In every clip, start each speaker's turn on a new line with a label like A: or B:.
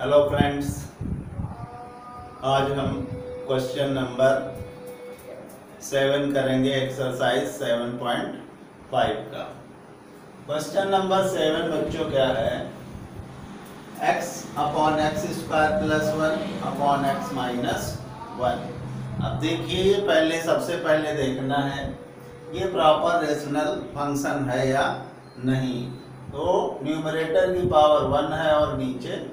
A: Hello friends आज हम question number seven करेंगे एक्सरसाइज सेवन पॉइंट फाइव का। क्वेश्चन नंबर सेवन बच्चों, क्या है? X upon x square plus one upon x minus one अब देखिए, ये पहले, सबसे पहले देखना है, ये प्रॉपर रेशनल फ़ंक्शन है या नहीं? तो न्यूमरेटर की पावर वन है और नीचे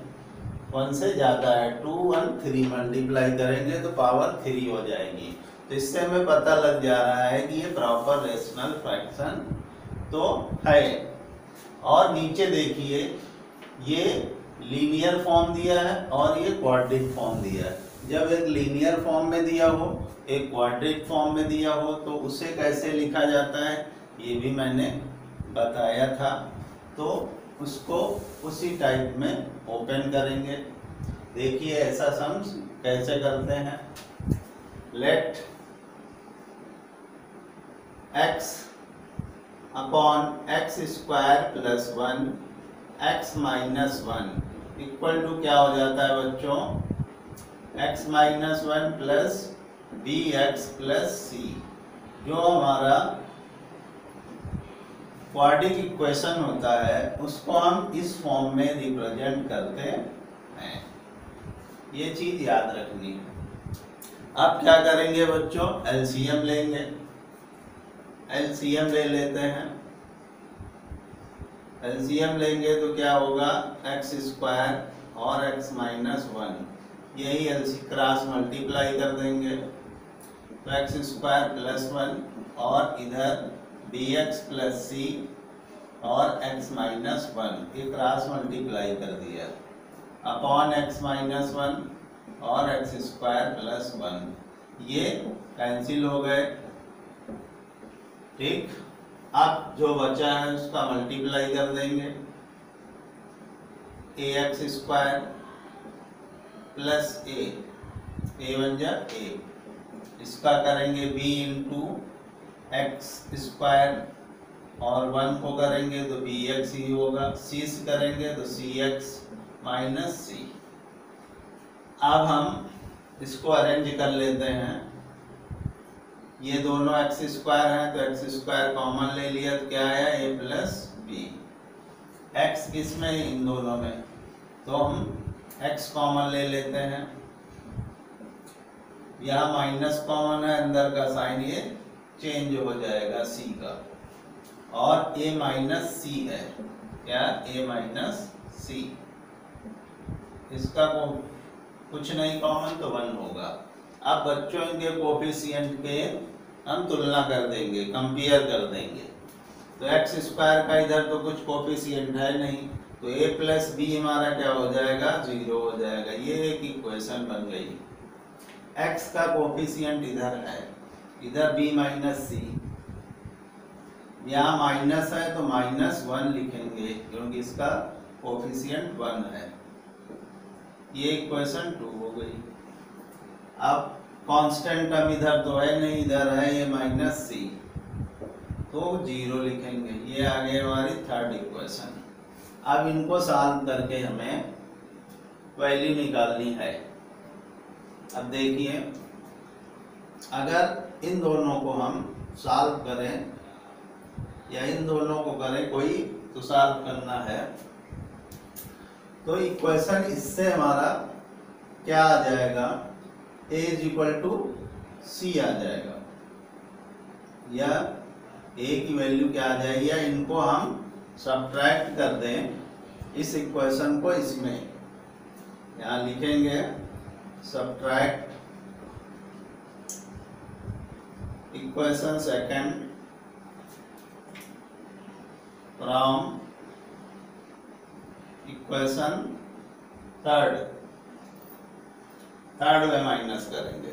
A: वन से ज़्यादा है, टू वन थ्री मल्टीप्लाई करेंगे तो पावर थ्री हो जाएगी। तो इससे हमें पता लग जा रहा है कि ये प्रॉपर रेशनल फ्रैक्शन तो है। और नीचे देखिए, ये लीनियर फॉर्म दिया है और ये क्वाड्रिक फॉर्म दिया है। जब एक लीनियर फॉर्म में दिया हो, एक क्वाड्रिक फॉर्म में दिया हो तो उसे कैसे लिखा जाता है, ये भी मैंने बताया था। तो उसको उसी टाइप में ओपन करेंगे। देखिए ऐसा सम्स कैसे करते हैं। Let x upon x square plus one x minus one equal to क्या हो जाता है बच्चों? X minus one plus b x plus c जो हमारा क्वाड्रिक इक्वेशन होता है, उसको हम इस फॉर्म में रिप्रेजेंट करते हैं। ये चीज़ याद रखनी है। अब क्या करेंगे बच्चों? एलसीएम लेंगे। एलसीएम ले लेते हैं। एलसीएम लेंगे तो क्या होगा? एक्स स्क्वायर और एक्स माइनस वन यही एलसी क्रॉस मल्टीप्लाई कर देंगे। तो एक्स स्क्वायर प्लस वन और इधर बी एक्स प्लस सी और एक्स माइनस वन ये क्रॉस मल्टीप्लाई कर दिया। अपॉन एक्स माइनस वन और एक्स स्क्वायर प्लस वन ये कैंसिल हो गए। ठीक? अब जो बचा है उसका मल्टीप्लाई कर देंगे। A x square plus a a बन जा ए इसका करेंगे बी इंटू एक्स स्क्वायर और वन को करेंगे तो बी एक्स ही होगा सी से करेंगे तो सी एक्स माइनस सी अब हम इसको अरेंज कर लेते हैं। ये दोनों एक्स स्क्वायर हैं तो एक्स स्क्वायर कॉमन ले लिया तो क्या है ए प्लस बी एक्स किसमें इन दोनों में। तो हम एक्स कॉमन ले लेते हैं। यहाँ माइनस कॉमन है, अंदर का साइन ये चेंज हो जाएगा सी का। और ए माइनस सी है। क्या? ए माइनस सी इसका को कुछ नहीं कॉमन तो वन होगा। अब बच्चों के कोफिशियंट के हम तुलना कर देंगे कंपेयर कर देंगे। तो एक्स स्क्वायर का इधर तो कुछ कोफिशियंट है नहीं। तो ए प्लस बी हमारा क्या हो जाएगा? ज़ीरो हो जाएगा। ये एक इक्वेशन बन गई। एक्स का कोफिशियंट इधर है। इधर बी माइनस सी यहाँ माइनस है तो माइनस वन लिखेंगे, क्योंकि इसका कोफिशियंट वन है। ये इक्वेशन टू हो गई। अब कांस्टेंट टर्म इधर तो है नहीं, इधर है ये माइनस सी तो ज़ीरो लिखेंगे। ये आ हमारी थर्ड इक्वेशन अब इनको सॉल्व करके हमें वैल्यू निकालनी है। अब देखिए, अगर इन दोनों को हम सॉल्व करें, या इन दोनों को करें, कोई तो सॉल्व करना है। तो इक्वेशन इससे हमारा क्या आ जाएगा? A is equal to c आ जाएगा। या ए की वैल्यू क्या आ जाएगी? या इनको हम सब्ट्रैक्ट कर दें इस इक्वेशन को इसमें। यहाँ लिखेंगे subtract equation second from equation third third में माइनस करेंगे।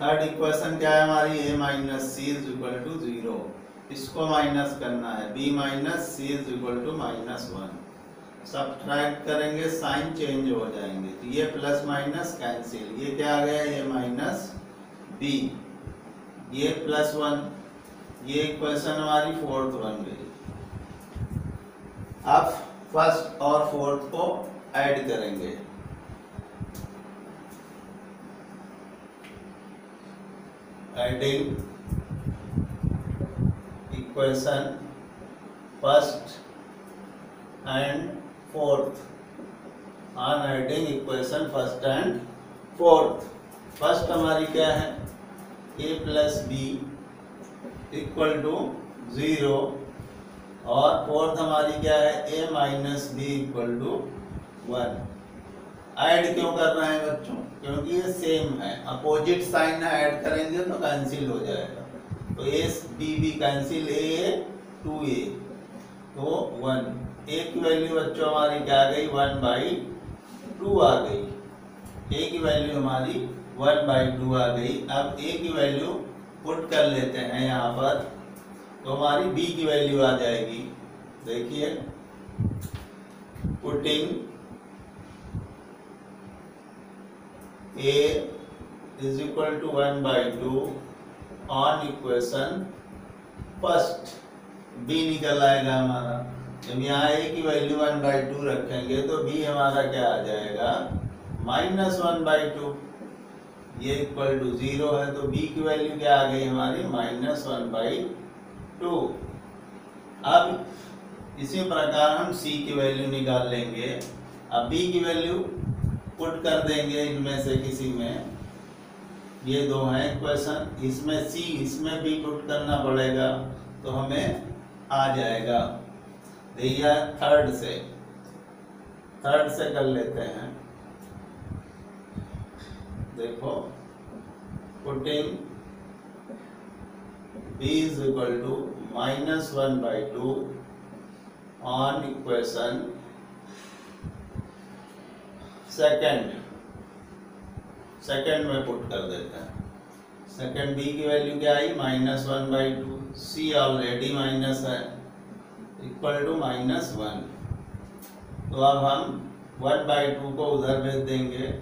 A: थर्ड इक्वेशन क्या है हमारी? A minus c is equal to zero इसको माइनस करना है। B minus c is equal to minus one subtract करेंगे साइन चेंज हो जाएँगे। तो ये प्लस माइनस कैंसिल ये क्या आ गया? ये माइनस बी ये प्लस वन ये इक्वेशन हमारी फोर्थ बन गई। अब फ़र्स्ट और फोर्थ को ऐड करेंगे। Adding equation first and fourth on adding equation first and fourth first हमारी क्या है? A plus b equal to zero और फोर्थ हमारी क्या है? A minus b equal to one add क्यों कर रहे हैं बच्चों? क्योंकि ये सेम है। अपोजिट साइन ऐड करेंगे तो कैंसिल हो जाएगा। तो a b b cancel a two a तो वन ए की वैल्यू बच्चों हमारी क्या आ गई? वन बाई टू आ गई। ए की वैल्यू हमारी वन बाई टू आ गई। अब ए की वैल्यू पुट कर लेते हैं यहाँ पर तो हमारी बी की वैल्यू आ जाएगी। देखिए putting a is equal to one by two on equation first b निकल आएगा हमारा। जब यहाँ ए की वैल्यू वन बाई टू रखेंगे तो बी हमारा क्या आ जाएगा? माइनस वन बाई टू ये इक्वल टू ज़ीरो है तो बी की वैल्यू क्या आ गई हमारी? माइनस वन बाई टू अब इसी प्रकार हम सी की वैल्यू निकाल लेंगे। अब बी की वैल्यू पुट कर देंगे इनमें से किसी में। ये दो हैं क्वेश्चन इसमें सी इसमें भी पुट करना पड़ेगा तो हमें आ जाएगा। देखिए थर्ड से थर्ड से कर लेते हैं। देखो putting b is equal to minus 1 by 2 on equation second. Second में पुट कर देते हैं। सेकेंड बी की वैल्यू क्या आई? Minus one by two c already minus है। इक्वल टू माइनस वन तो अब हम वन बाई टू को उधर भेज देंगे।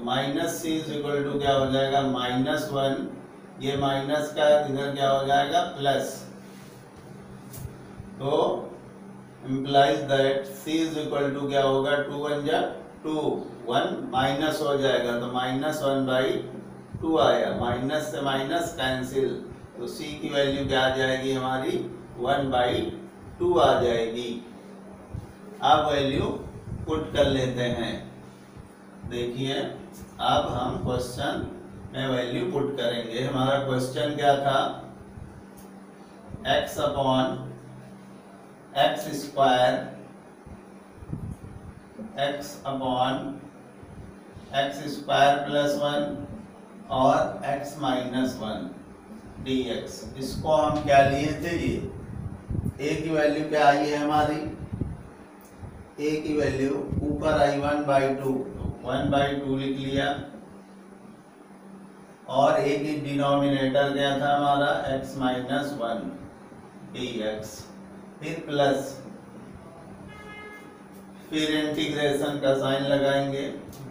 A: तो minus c is equal to क्या हो जाएगा? Minus one. ये माइनस का इधर क्या हो जाएगा? प्लस। तो implies that C is equal to क्या होगा? टू वन जा टू। वन माइनस हो जाएगा तो माइनस वन बाई टू आया माइनस से माइनस कैंसिल तो सी की वैल्यू क्या आ जाएगी हमारी? वन बाई टू आ जाएगी। आप वैल्यू पुट कर लेते हैं। देखिए। अब हम क्वेश्चन में वैल्यू पुट करेंगे। हमारा क्वेश्चन क्या था? X upon x square x upon x square plus one और x minus one d x इसको हम क्या लिए थे ये a की वैल्यू क्या आई है हमारी? A की वैल्यू ऊपर आई one by two one by two लिख लिया। और एक की डिनोमिनेटर क्या था हमारा? X minus one d x फिर प्लस फिर इंटीग्रेशन का साइन लगाएँगे।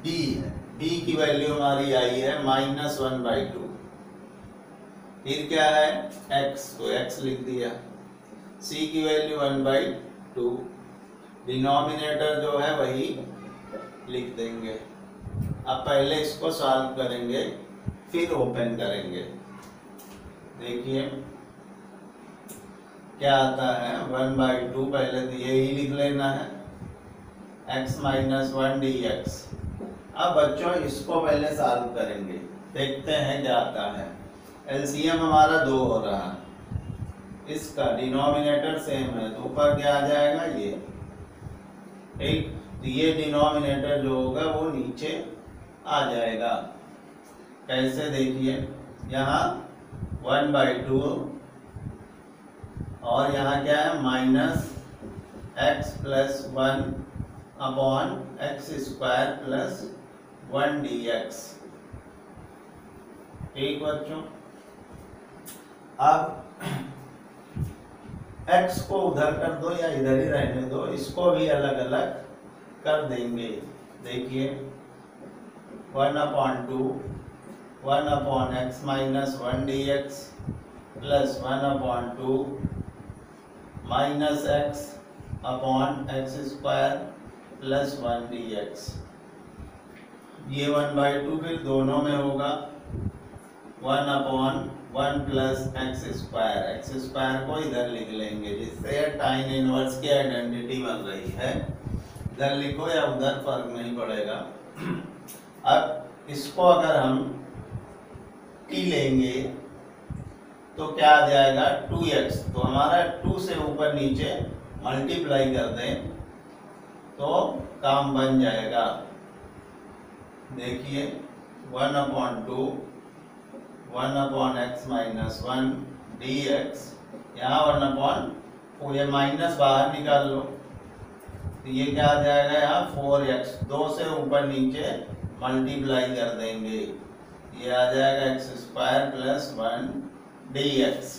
A: B है। B की वैल्यू हमारी आई है माइनस वन बाई टू फिर क्या है? X तो x लिख दिया। C की value one by two denominator जो है वही लिख देंगे। अब पहले इसको सॉल्व करेंगे, फिर ओपन करेंगे। देखिए, क्या आता है? वन बाई टू पहले तो यही लिख लेना है। X minus one d x अब बच्चों, इसको पहले सॉल्व करेंगे। देखते हैं क्या आता है। एलसीएम हमारा दो हो रहा है। इसका डिनोमिनेटर सेम है तो ऊपर क्या आ जाएगा? ये। ठीक तो ये डिनोमिनेटर जो होगा वो नीचे आ जाएगा। कैसे देखिए, यहाँ वन बाई टू और यहाँ क्या है minus x plus one upon x square plus one d x ठीक बच्चों? अब एक्स को उधर कर दो या इधर ही रहने दो, इसको भी अलग अलग कर देंगे। देखिए one upon two one upon x minus one d x plus one upon two minus x upon x square plus one d x ये वन बाई टू फिर दोनों में होगा। One upon one plus x square x square को इधर लिख लेंगे, जिससे टाइन इनवर्स की आइडेंटिटी बन रही है। इधर लिखो या उधर फ़र्क नहीं पड़ेगा। अब इसको अगर हम टी लेंगे तो क्या आ जाएगा? टू एक्स तो हमारा टू से ऊपर नीचे मल्टीप्लाई कर दें तो काम बन जाएगा। देखिए one upon two one upon x minus one d x यहाँ वन अपॉन ये माइनस बाहर निकाल लो। तो ये क्या आ जाएगा यहाँ फोर एक्स दो से ऊपर नीचे मल्टीप्लाई कर देंगे। ये आ जाएगा x square plus one d x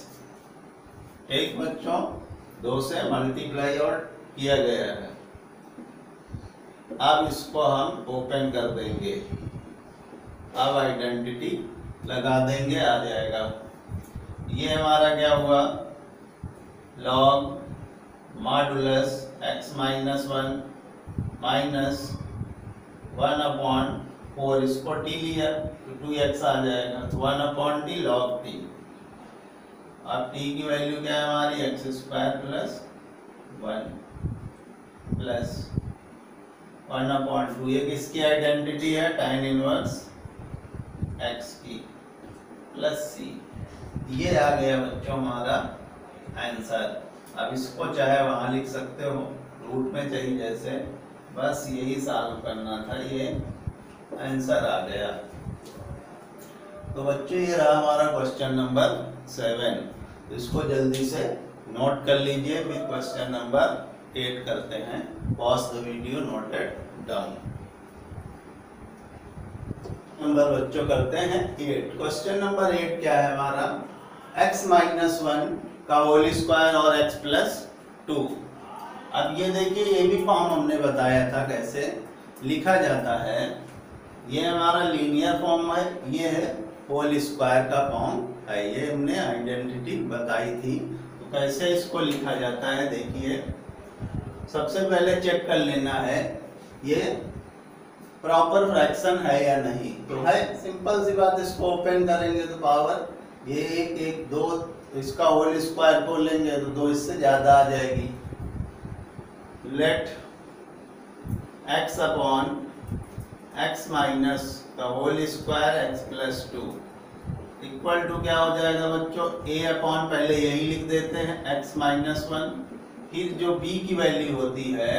A: ठीक बच्चों? दो से मल्टीप्लाई और किया गया है। अब इसको हम ओपन कर देंगे। अब आइडेंटिटी लगा देंगे, आ जाएगा। ये हमारा क्या हुआ? Log modulus x minus one minus one upon four इसको टी लिया तो टू एक्स आ जाएगा तो one upon t log t अब t की वैल्यू क्या है हमारी? X square plus one plus one upon two ये किसकी आइडेंटिटी है? टाइन इनवर्स एक्स की प्लस सी ये आ गया बच्चों हमारा आंसर अब इसको चाहे वहाँ लिख सकते हो, रूट में चाहिए जैसे, बस यही सॉल्व करना था, ये आंसर आ गया। तो बच्चों, ये रहा हमारा क्वेश्चन नंबर सेवन इसको जल्दी से नोट कर लीजिए, फिर क्वेश्चन नंबर एट करते हैं। Pause the video noted down number बच्चों, करते हैं एट क्वेश्चन नंबर एट क्या है हमारा? एक्स माइनस वन का होल स्क्वायर और x प्लस टू अब ये देखिए, ये भी फॉर्म हमने बताया था कैसे लिखा जाता है। ये हमारा लीनियर फॉर्म है, ये है होल स्क्वायर का फॉर्म है। ये हमने आइडेंटिटी बताई थी। तो कैसे इसको लिखा जाता है, देखिए। सबसे पहले चेक कर लेना है, ये प्रॉपर फ्रैक्शन है या नहीं? तो है सिंपल सी बात, इसको ओपन करेंगे तो पावर ये एक एक, दो इसका होल स्क्वायर को लेंगे तो दो इससे ज़्यादा आ जाएगी। Let x upon x minus का whole square x plus two equal to क्या हो जाएगा बच्चों? ए अपॉन पहले यही लिख देते हैं एक्स माइनस वन फिर जो बी की वैल्यू होती है,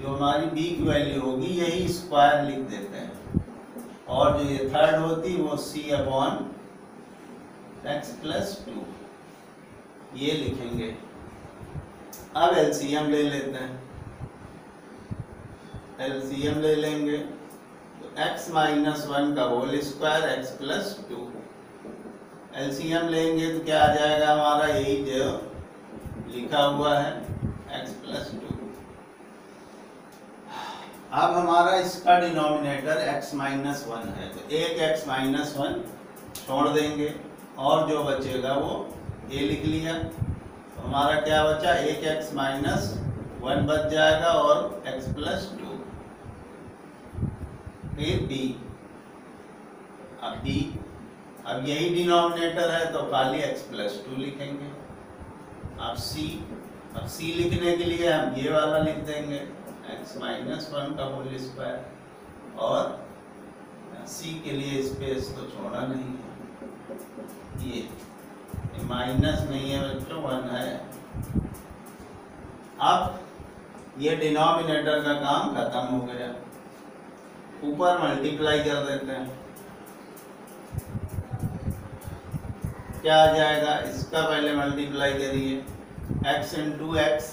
A: जो हमारी बी की वैल्यू होगी, यही स्क्वायर लिख देते हैं। और जो ये थर्ड होती है, वो c upon x plus two ये लिखेंगे। अब एलसीएम ले लेते हैं। एलसीएम ले लेंगे। तो एक्स माइनस वन का whole square x plus two LCM लेंगे तो क्या आ जाएगा हमारा? यही जो लिखा हुआ है। एक्स प्लस टू अब हमारा इसका डिनोमिनेटर x माइनस वन है। तो एक x माइनस वन छोड़ देंगे। और जो बचेगा वो ए लिख लिया। तो हमारा क्या बचा? एक एक्स माइनस वन बच जाएगा और एक्स प्लस टू। फिर बी। अब बी। अब यही डिनोमिनेटर है तो खाली एक्स प्लस टू लिखेंगे। अब सी। अब सी लिखने के लिए हम ये वाला लिख देंगे, एक्स माइनस वन का होल स्क्वायर। और सी के लिए स्पेस तो छोड़ा नहीं है। ये माइनस नहीं है बच्चों वन है। अब ये डिनोमिनेटर का काम खत्म हो गया। ऊपर मल्टीप्लाई कर देते हैं। क्या आ जाएगा? इसका पहले मल्टीप्लाई करिए। X into x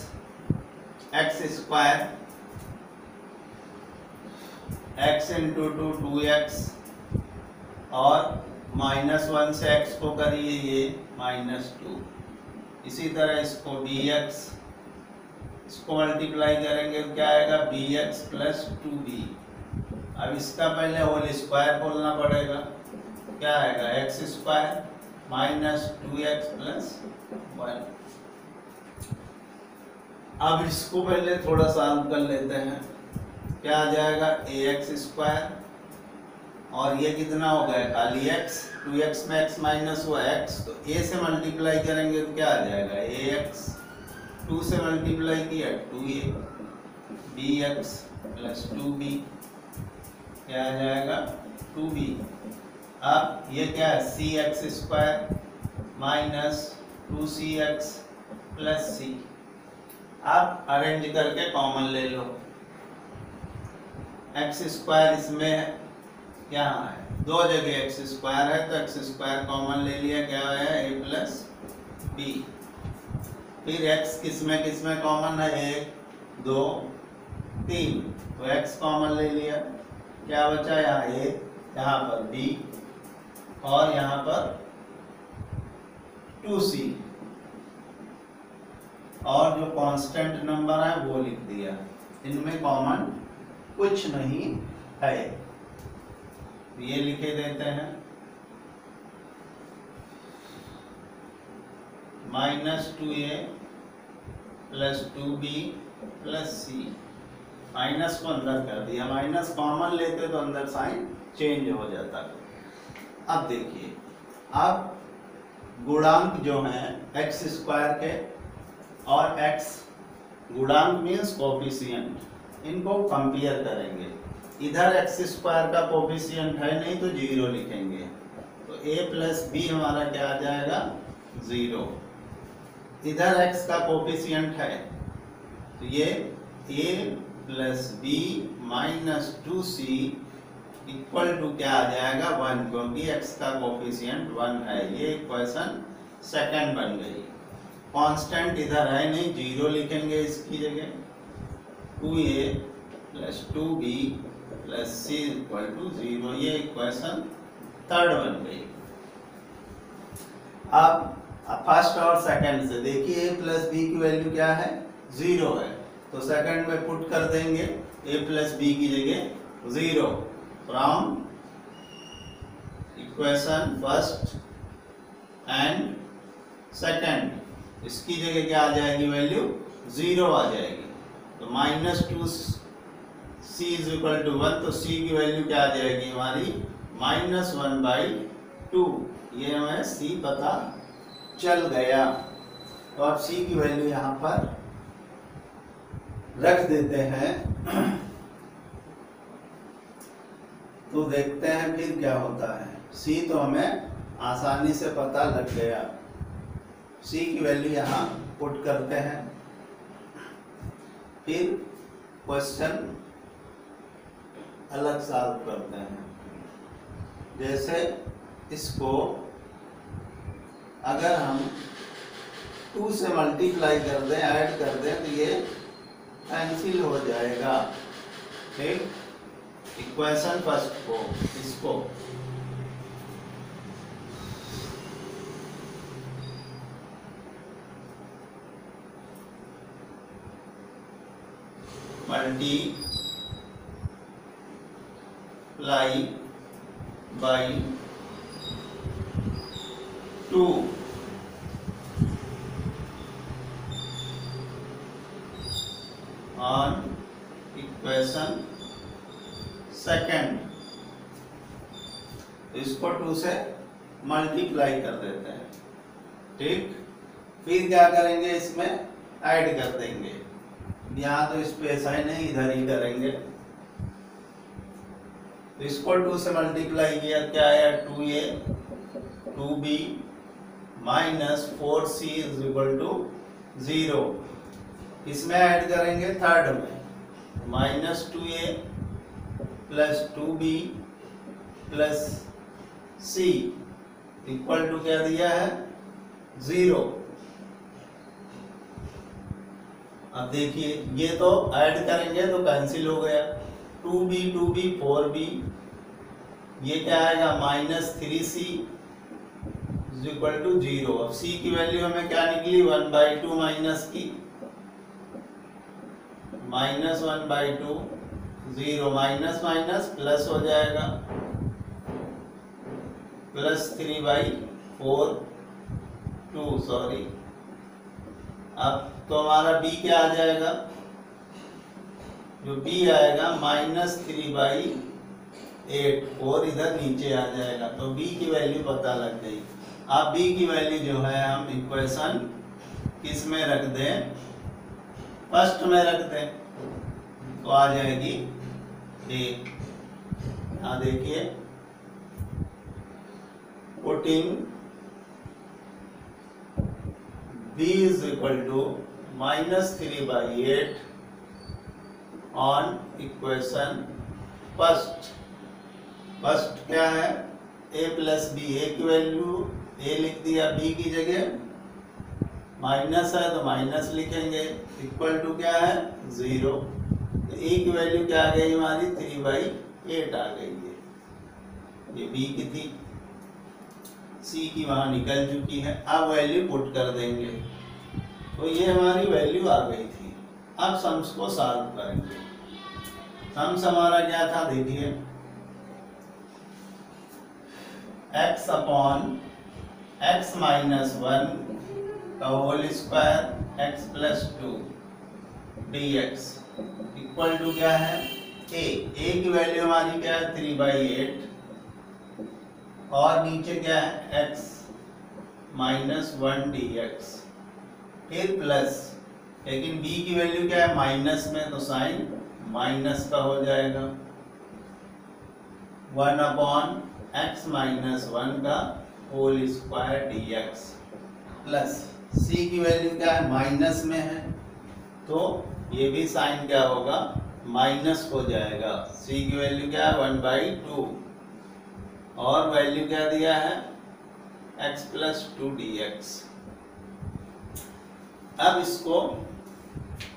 A: x square x into two two x और माइनस वन से एक्स को करिए ये, माइनस टू। इसी तरह इसको बी एक्स इसको मल्टीप्लाई करेंगे तो क्या आएगा? B x plus two b अब इसका पहले होल स्क्वायर बोलना पड़ेगा। क्या आएगा? X square minus two x plus one अब इसको पहले थोड़ा सॉल्व कर लेते हैं। क्या आ जाएगा? ए एक्स स्क्वायर और ये कितना हो गया खाली एक्स टू एक्स में एक्स माइनस हुआ एक्स तो ए से मल्टीप्लाई करेंगे तो क्या आ जाएगा? ए एक्स टू से मल्टीप्लाई किया two a b x plus two b क्या आ जाएगा? टू बी अब ये क्या है? C x square minus two c x plus c आप अरेंज करके कॉमन ले लो। एक्स स्क्वायर इसमें क्या है? दो जगह एक्स स्क्वायर है तो एक्स स्क्वायर कॉमन ले लिया, क्या है? ए प्लस बी फिर एक्स किसमें किसमें कॉमन है? एक, दो, तीन. तो एक्स कॉमन ले लिया। क्या बचा यहाँ? ए यहाँ पर बी और यहाँ पर टू सी और जो कांस्टेंट नंबर है, वो लिख दिया। इनमें कॉमन कुछ नहीं है। ये लिखे देते हैं। Minus two a plus two b plus c. Minus को अंदर कर दिया। माइनस कॉमन लेते तो अंदर साइन चेंज हो जाता अब देखिए, अब गुणांक जो है एक्स स्क्वायर के और एक्स गुणांक मीन्स कोफिशियंट इनको कंपेयर करेंगे। इधर एक्स स्क्वायर का कोफिशियंट है नहीं तो ज़ीरो लिखेंगे। तो ए प्लस बी हमारा क्या आ जाएगा? ज़ीरो। इधर एक्स का कोफिशियंट है। तो ये a plus b minus two c equal to क्या आ जाएगा? वन, क्योंकि एक्स का कोफिशियंट वन है। ये इक्वेशन सेकंड बन गई। कांस्टेंट इधर है नहीं, ज़ीरो लिखेंगे इसकी जगह। Two a plus two b plus c equal to zero ये इक्वेशन थर्ड बन गई अब फ़र्स्ट और सेकंड से देखिए ए प्लस बी की वैल्यू क्या है? ज़ीरो है। तो सेकंड में पुट कर देंगे ए प्लस बी की जगह zero from equation first and second इसकी जगह क्या आ जाएगी वैल्यू ज़ीरो आ जाएगी। तो minus two C is equal to one तो सी की वैल्यू क्या आ जाएगी हमारी? माइनस वन बाई टू ये हमें सी पता चल गया। तो अब सी की वैल्यू यहाँ पर रख देते हैं। तो देखते हैं फिर क्या होता है। सी तो हमें आसानी से पता लग गया। सी की वैल्यू यहाँ पुट करते हैं। फिर क्वेश्चन अलग सॉल्व करते हैं। जैसे इसको अगर हम टू से मल्टीप्लाई कर दें, ऐड कर दें तो ये कैंसिल हो जाएगा। ठीक? इक्वेशन फ़र्स्ट को, इसको। Multiply by, two. on equation, second. इसको टू से मल्टीप्लाई कर देते हैं। ठीक? फिर क्या करेंगे इसमें? ऐड कर देंगे। यहाँ तो स्पेस है नहीं, इधर ही करेंगे। तो इसको टू से मल्टीप्लाई किया, क्या आया two a, two b minus four c is equal to zero. इसमें ऐड करेंगे थर्ड में। Minus two a plus two b plus c equal to क्या दिया है? ज़ीरो। अब देखिए, ये तो ऐड करेंगे तो कैंसिल हो गया। Two B two B, four B, ये क्या आएगा? Minus three C equal to zero. अब सी की वैल्यू हमें क्या निकली? वन बाई टू माइनस की। Minus one by two, zero. Minus minus plus हो जाएगा। Plus three by four, two, sorry. अब तो हमारा बी क्या आ जाएगा? जो बी आएगा माइनस थ्री बाई एट और इधर नीचे आ जाएगा। तो बी की वैल्यू पता लग गई। अब बी की वैल्यू जो है, हम इक्वेशन किसमें रख दें? फ़र्स्ट में रख दें। तो आ जाएगी एक देखिए। Putting b is equal to minus 3 by 8 on equation first first क्या है? ए प्लस बी ए की वैल्यू ए लिख दिया बी की जगह. माइनस है तो माइनस लिखेंगे. इक्वल टू क्या है? ज़ीरो तो a की वैल्यू क्या आ गई हमारी? थ्री बाई एट आ गई है. ये बी की थी. सी की वहाँ निकल चुकी है. अब वैल्यू पुट कर देंगे. तो ये हमारी वैल्यू आ गई थी. अब सम्स को सॉल्व करेंगे. सम्स हमारा क्या था देखिए। X upon x minus one का whole square x plus two d x equal to क्या है? A. A की वैल्यू हमारी क्या है? थ्री बाई एट और नीचे क्या है? X minus one d x फिर प्लस लेकिन b की वैल्यू क्या है? माइनस में तो साइन माइनस का हो जाएगा। One upon x minus one का whole square d x plus c की वैल्यू क्या है? माइनस में है। तो ये भी साइन क्या होगा? माइनस हो जाएगा। सी की वैल्यू क्या है? वन बाई टू और वैल्यू क्या दिया है? X plus two d x अब इसको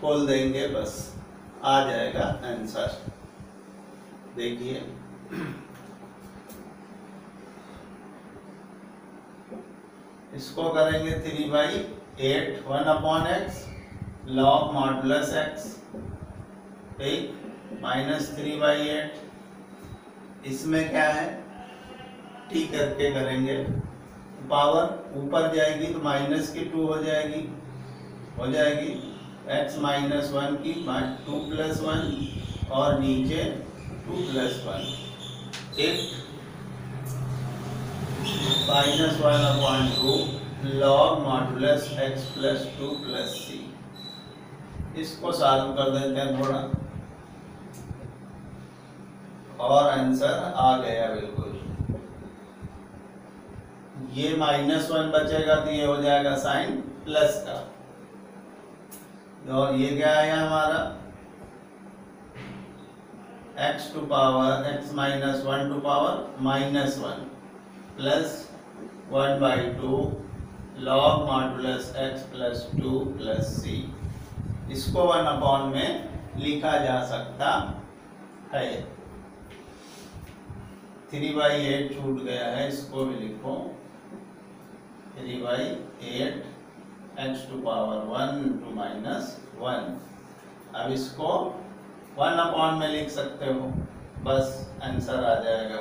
A: खोल देंगे बस। आ जाएगा आंसर। देखिए। इसको करेंगे three by eight one upon x log modulus x ठीक माइनस थ्री बाई एट इसमें क्या है? टी करके करेंगे। पावर ऊपर जाएगी तो माइनस की टू हो जाएगी। हो जाएगी। एक्स माइनस वन की टू प्लस वन और नीचे टू प्लस वन एक minus one upon two log modulus x plus two plus c इसको सॉल्व कर देते हैं थोड़ा। और आंसर आ गया बिल्कुल। ये माइनस वन बचेगा तो ये हो जाएगा साइन प्लस का। और ये क्या आया हमारा? X two power x minus one two power minus one plus one by two log modulus x plus two plus c इसको वन अपॉन में लिखा जा सकता है। थ्री बाई एट छूट गया है, इसको भी लिखो। Three by eight x two power one two minus one अब इसको वन अपॉन में लिख सकते हो। बस आंसर आ जाएगा।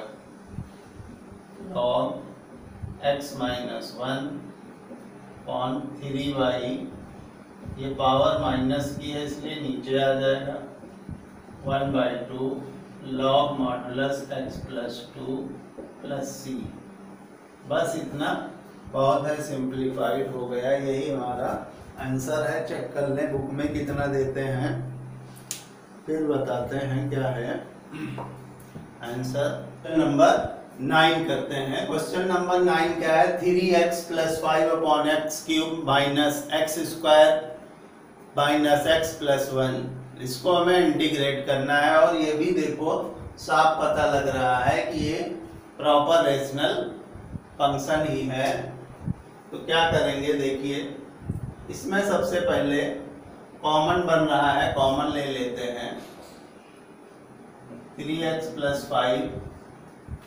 A: Log x minus one upon three y ये पावर माइनस की है इसलिए नीचे आ जाएगा। One by two log modulus x plus two plus c बस इतना। बहुत है सिंप्लीफाइड हो गया, यही हमारा आंसर है। चेक कर लें बुक में कितना देते हैं। फिर बताते हैं क्या है। आंसर नंबर नाइन करते हैं। क्वेश्चन नंबर नाइन क्या है? Three x plus five upon x cube minus x square minus x plus one इसको हमें इंटीग्रेट करना है और ये भी देखो, साफ़ पता लग रहा है कि ये प्रॉपर रेशनल फ़ंक्शन ही है। तो क्या करेंगे देखिए, इसमें सबसे पहले कॉमन बन रहा है कॉमन ले लेते हैं। थ्री एक्स प्लस फाइव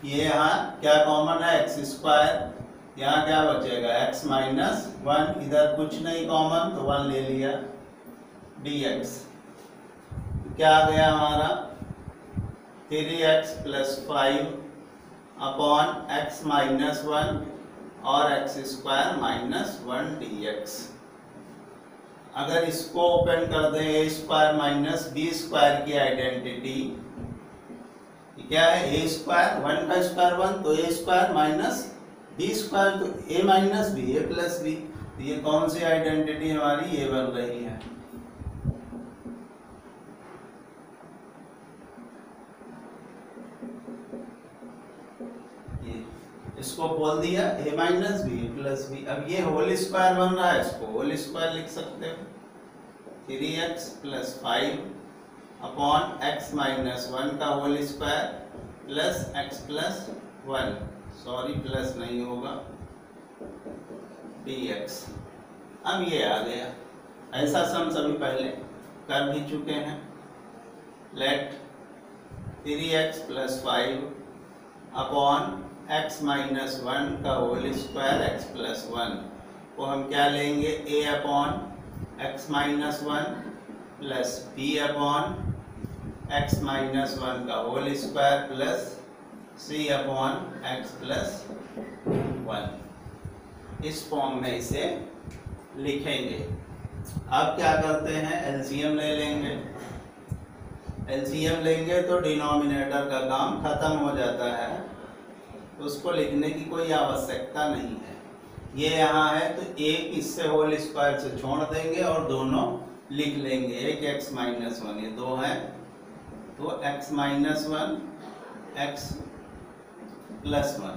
A: ये यहाँ क्या कॉमन है? एक्स स्क्वायर यहाँ क्या बचेगा? एक्स माइनस वन इधर कुछ नहीं कॉमन तो वन ले लिया। डी एक्स क्या आ गया हमारा? Three x plus five upon x minus one और x square minus one d x अगर इसको ओपन कर दें a square minus b square की आइडेंटिटी क्या है? ए स्क्वायर वन का स्क्वायर वन तो a square minus b square तो a minus b a plus b ये कौन सी आइडेंटिटी हमारी? ये बन रही है ये इसको बोल दिया a minus b plus b अब ये होल स्क्वायर बन रहा है, इसको होल स्क्वायर लिख सकते हो। Three x plus five upon x minus one का whole square plus x plus one sorry plus नहीं होगा। डी एक्स अब ये आ गया। ऐसा सम सभी पहले कर भी चुके हैं। Let three x plus five upon x minus one का whole square x plus one को हम क्या लेंगे? A upon x minus one plus b upon x minus one का whole square plus c upon x plus one इस form में इसे लिखेंगे। अब क्या करते हैं? एलसीएम ले लेंगे। एलसीएम लेंगे तो डिनोमिनेटर का काम खत्म हो जाता है। उसको लिखने की कोई आवश्यकता नहीं है। ये यहाँ है तो एक इससे होल स्क्वायर से छोड़ देंगे और दोनों लिख लेंगे। एक एक्स माइनस वन ये दो है। तो x minus one x plus one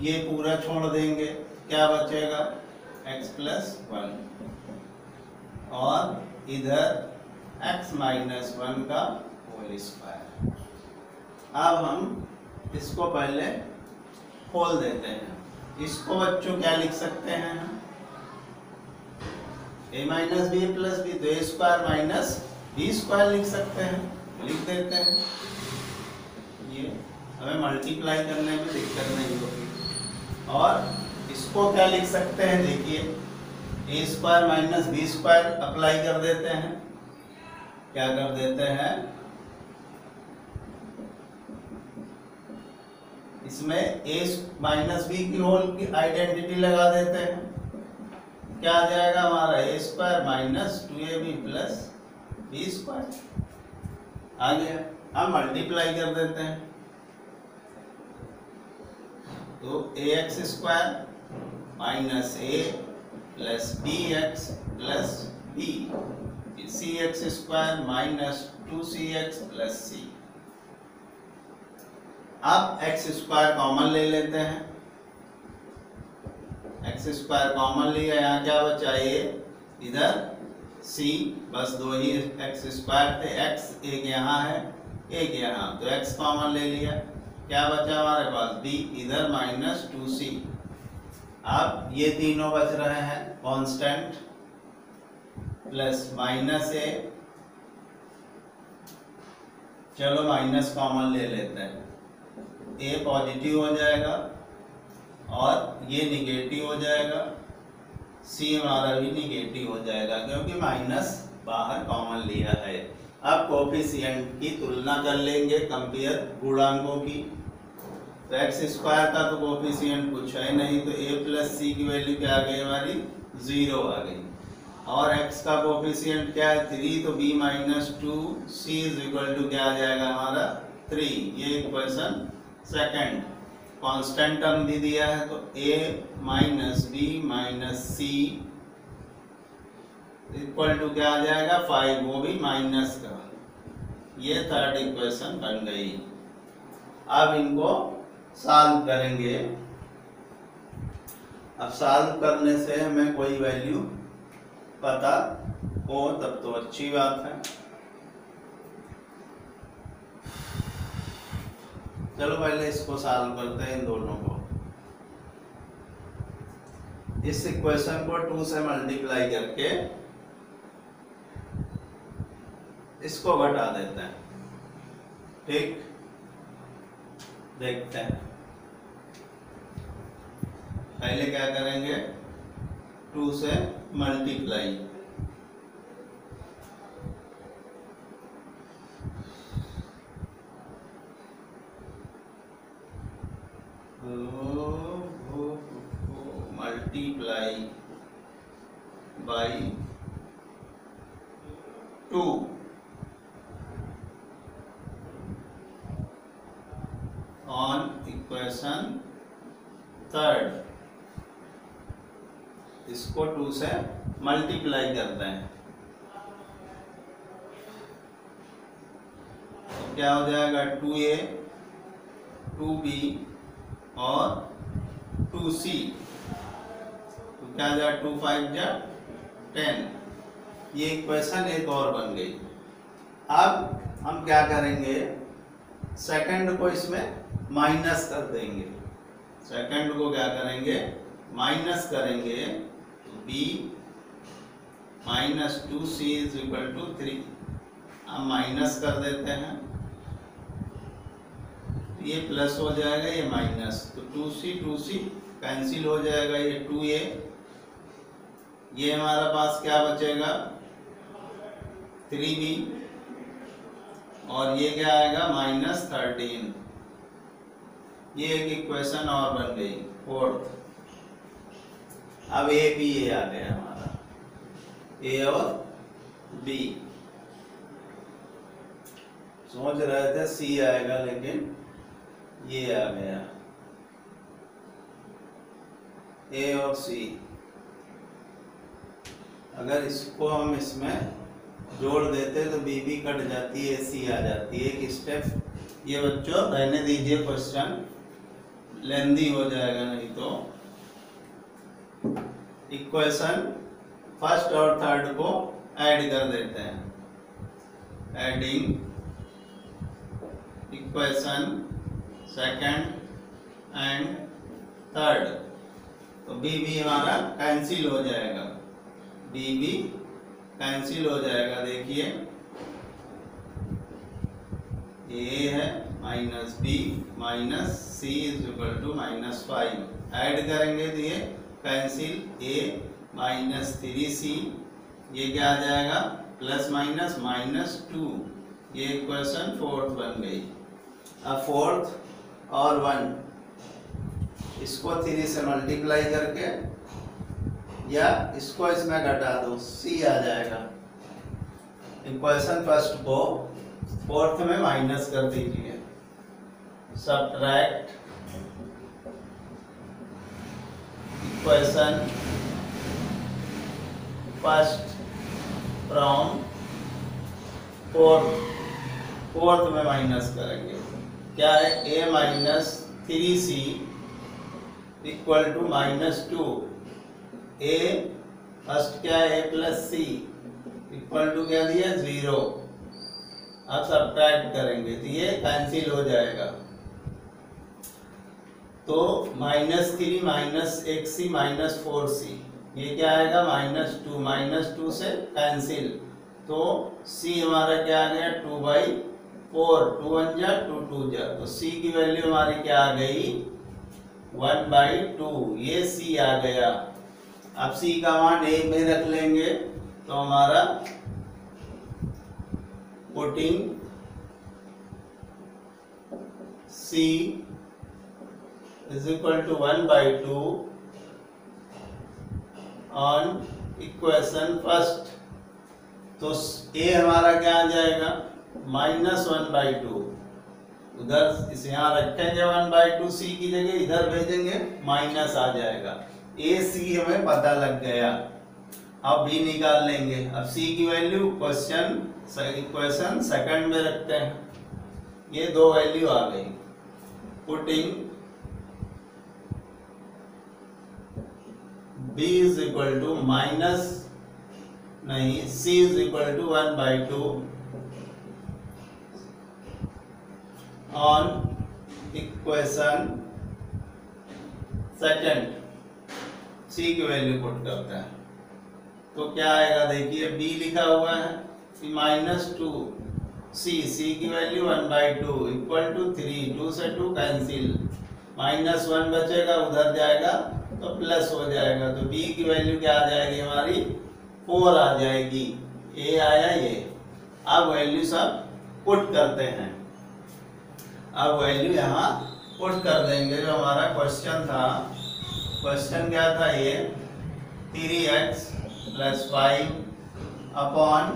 A: ये पूरा छोड़ देंगे। क्या बचेगा? एक्स प्लस वन और इधर एक्स माइनस वन का होल स्क्वायर अब हम इसको पहले खोल देते हैं। इसको बच्चों क्या लिख सकते हैं? A minus b plus b तो a square minus b square लिख सकते हैं। लिख देते हैं। ये हमें मल्टीप्लाई करने में दिक्कत नहीं होगी। और इसको क्या लिख सकते हैं? देखिए a square minus b square apply कर देते हैं। क्या कर देते हैं? इसमें ए माइनस बी की होल की आइडेंटिटी लगा देते हैं। क्या आ जाएगा हमारा? A square minus two a b plus b square आ गया हम मल्टीप्लाई कर देते हैं। तो a x square minus a plus b x plus b c x square minus two c x plus c अब एक्स स्क्वायर कॉमन ले लेते हैं। एक्स स्क्वायर कॉमन लिया यहाँ क्या बचा ये? इधर सी बस दो ही एक्स स्क्वायर थे। एक्स एक यहाँ है, एक यहाँ। तो एक्स कॉमन ले लिया। क्या बचा हमारे पास? बी इधर माइनस टू सी अब ये तीनों बच रहे हैं कांस्टेंट प्लस माइनस ए चलो माइनस कॉमन ले लेते हैं। ए पॉजिटिव हो जाएगा और ये निगेटिव हो जाएगा। सी हमारा भी निगेटिव हो जाएगा क्योंकि माइनस बाहर कॉमन लिया है। अब कोफिशियंट की तुलना कर लेंगे कंपेयर गुणांकों की। तो एक्स स्क्वायर का तो कोफिशियंट कुछ है नहीं तो ए प्लस सी की वैल्यू क्या आ गई हमारी? ज़ीरो आ गई। और x का कोफिशियंट क्या है? थ्री तो b minus two c is equal to क्या आ जाएगा हमारा? थ्री ये इक्वेशन सेकंड कांस्टेंट टर्म भी दिया है तो a minus b minus c equal to क्या आ जाएगा? फाइव वो भी माइनस का। ये थर्ड इक्वेशन बन गई। अब इनको सॉल्व करेंगे। अब सॉल्व करने से हमें कोई वैल्यू पता हो, तब तो अच्छी बात है। चलो पहले इसको सॉल्व करते हैं इन दोनों को। इस इक्वेशन को टू से मल्टीप्लाई करके इसको घटा देते हैं। ठीक? देखते हैं। पहले क्या करेंगे? टू से multiply by two on equation third इसको टू से मल्टीप्लाई करते हैं तो क्या हो जाएगा टू ए टू बी और टू सी तो क्या जाए टू फाइव जा टेन ये इक्वेशन एक और बन गई। अब हम क्या करेंगे? सेकंड को इसमें माइनस कर देंगे। सेकंड को क्या करेंगे? माइनस करेंगे। B minus two c is equal to three हम माइनस कर देते हैं। ये प्लस हो जाएगा, ये माइनस तो two c two c cancel हो जाएगा, ये टू ए ये हमारा पास क्या बचेगा? थ्री बी और ये क्या आएगा? माइनस थर्टीन ये एक इक्वेशन और बन गई फोर्थ अब ए बी ए आ गया हमारा। ए और बी सोच रहे थे सी आएगा, लेकिन ये आ गया। ए और सी अगर इसको हम इसमें जोड़ देते तो बी बी कट जाती है सी आ जाती है। एक स्टेप ये बच्चों, रहने दीजिए क्वेश्चन लेंदी हो जाएगा, नहीं तो। इक्वेशन फ़र्स्ट और थर्ड को ऐड कर देते हैं। Adding equation second and third तो बी बी हमारा कैंसिल हो जाएगा। बी बी कैंसिल हो जाएगा, देखिए। ए है minus b minus c is equal to minus five add करेंगे तो ये cancel a minus three c ये क्या आ जाएगा? प्लस माइनस माइनस टू ये क्वेश्चन फोर्थ बन गई। अब फोर्थ और वन इसको थ्री से मल्टीप्लाई करके या इसको इसमें घटा दो सी आ जाएगा। इक्वेशन फ़र्स्ट को फोर्थ में माइनस कर दीजिए। Subtract equation first from fourth fourth में माइनस करेंगे। क्या है? A minus three c equal to minus two a first क्या है? A plus c equal to क्या दिया? ज़ीरो अब सब्ट्रैक्ट करेंगे तो ये कैंसिल हो जाएगा। तो माइनस थ्री माइनस एक सी माइनस फोर सी ये क्या आएगा? माइनस टू माइनस टू से कैंसिल तो सी हमारा क्या आ गया? Two by four two one जा टू टू जा। तो सी की वैल्यू हमारी क्या आ गई? वन बाई टू ये सी आ गया। अब सी का मान ए में रख लेंगे तो हमारा putting c is equal to one by two on equation first तो ए हमारा क्या आ जाएगा? माइनस वन बाई टू उधर इसे यहाँ रखेंगे वन बाई टू सी की जगह, इधर भेजेंगे माइनस आ जाएगा। ए सी हमें पता लग गया। अब बी निकाल लेंगे। अब सी की वैल्यू क्वेश्चन इक्वेशन सेकंड में रखते हैं। ये दो वैल्यू आ गई। Putting b is equal to minus नहीं c is equal to one by two on equation second c की वैल्यू पुट करते हैं। तो क्या आएगा? देखिए बी लिखा हुआ है माइनस टू सी सी की value one by two equal to three two से टू कैंसिल माइनस वन बचेगा, उधर जाएगा तो प्लस हो जाएगा। तो बी की वैल्यू क्या आ जाएगी हमारी? फोर आ जाएगी। ए आया ये। अब वैल्यू सब पुट करते हैं। अब वैल्यू यहाँ पुट कर देंगे। जो हमारा क्वेश्चन था क्वेश्चन क्या था ये? Three x plus five upon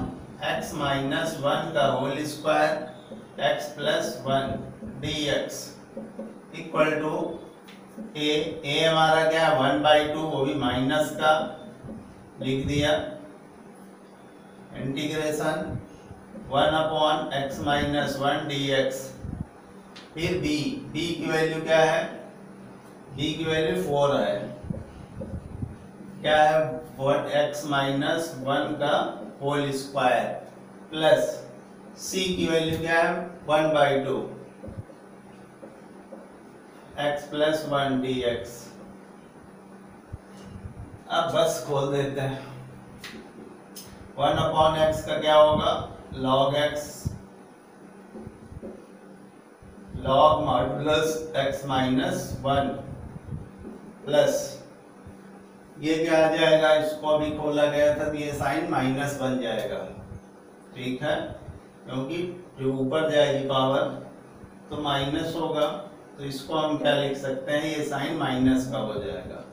A: x minus one का whole square x plus one d x equal to a a हमारा क्या वन बाई टू वो भी माइनस का लिख दिया। Integration one upon x minus one d x फिर B B की वैल्यू क्या है? बी की वैल्यू फोर है। क्या है? वन एक्स माइनस वन का होल स्क्वायर प्लस सी की वैल्यू क्या है? One by two x plus one d x अब बस खोल देते हैं। वन अपॉन एक्स का क्या होगा? Log x log modulus x minus one plus ये क्या आ जाएगा? इसको अभी खोला गया था तो ये साइन माइनस बन जाएगा। ठीक है? क्योंकि जो ऊपर जाएगी पावर तो माइनस होगा। तो इसको हम क्या लिख सकते हैं? ये साइन माइनस का हो जाएगा।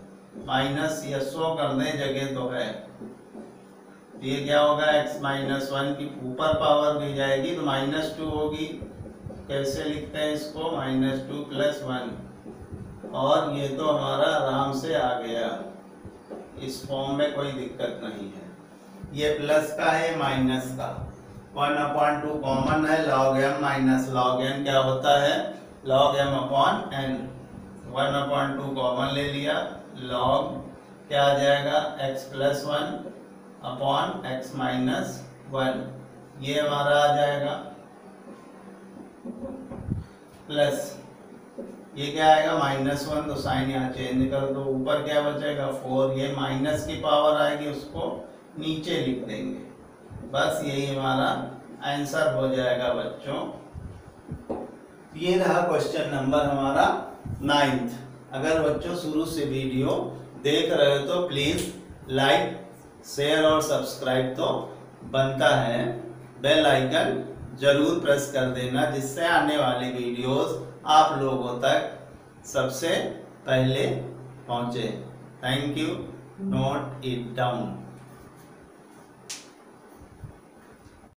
A: माइनस ये शो करने जगह तो है। तो ये क्या होगा? x माइनस वन की ऊपर पावर भी जाएगी तो माइनस टू होगी। कैसे लिखते हैं इसको? Minus two plus one. और ये तो हमारा आराम से आ गया। इस फॉर्म में कोई दिक्कत नहीं है। ये प्लस का है माइनस का। वन अपॉइंट टू कॉमन है log m minus log n क्या होता है? Log m upon n one upon two common ले लिया। लॉग क्या आ जाएगा? X plus one upon x minus one ये हमारा आ जाएगा। प्लस ये क्या आएगा? माइनस वन तो साइन यहाँ चेंज कर दो। ऊपर क्या बचेगा? फोर। ये माइनस की पावर आएगी, उसको नीचे लिख देंगे। बस यही हमारा आंसर हो जाएगा बच्चों। ये रहा क्वेश्चन नंबर हमारा नाइन्थ। अगर बच्चों शुरू से वीडियो देख रहे हो तो प्लीज़ लाइक, शेयर और सब्सक्राइब तो बनता है। बेल आइकन ज़रूर प्रेस कर देना, जिससे आने वाली वीडियोस आप लोगों तक सबसे पहले पहुँचे। Thank you note it down